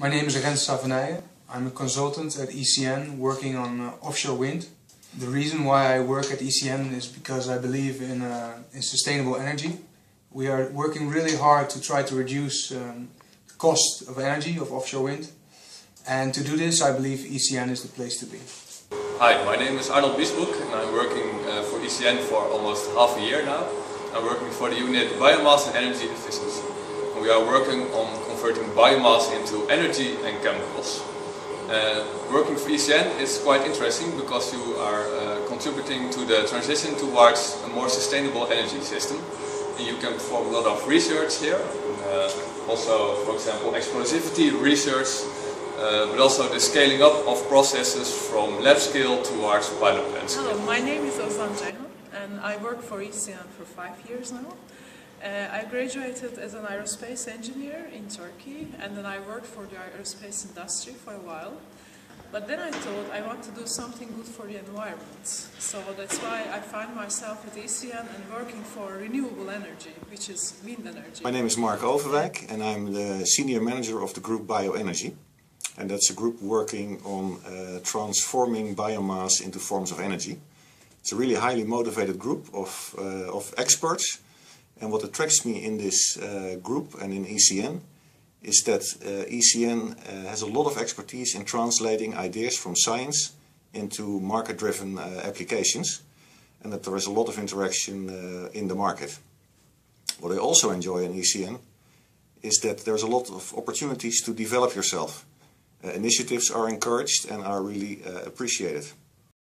My name is Rens Savanijen. I'm a consultant at ECN working on uh, offshore wind. The reason why I work at ECN is because I believe in, uh, in sustainable energy. We are working really hard to try to reduce um, the cost of energy of offshore wind. And to do this, I believe ECN is the place to be. Hi, my name is Arnold Biesboek and I'm working uh, for ECN for almost half a year now. I'm working for the unit Biomass and Energy Efficiency. And we are working on converting biomass into energy and chemicals. Uh, working for ECN is quite interesting because you are uh, contributing to the transition towards a more sustainable energy system. And you can perform a lot of research here, uh, also for example explosivity research, uh, but also the scaling up of processes from lab scale towards pilot plant scale. Hello, my name is Ozan Ceyhan and I work for ECN for five years now. Uh, I graduated as an aerospace engineer in Turkey and then I worked for the aerospace industry for a while. But then I thought I want to do something good for the environment. So that's why I find myself at ECN and working for renewable energy, which is wind energy. My name is Mark Overwijk and I'm the senior manager of the group Bioenergy. And that's a group working on uh, transforming biomass into forms of energy. It's a really highly motivated group of, uh, of experts and what attracts me in this uh, group and in ECN is that uh, ECN uh, has a lot of expertise in translating ideas from science into market-driven uh, applications and that there is a lot of interaction uh, in the market. What I also enjoy in ECN is that there's a lot of opportunities to develop yourself. Uh, initiatives are encouraged and are really appreciated.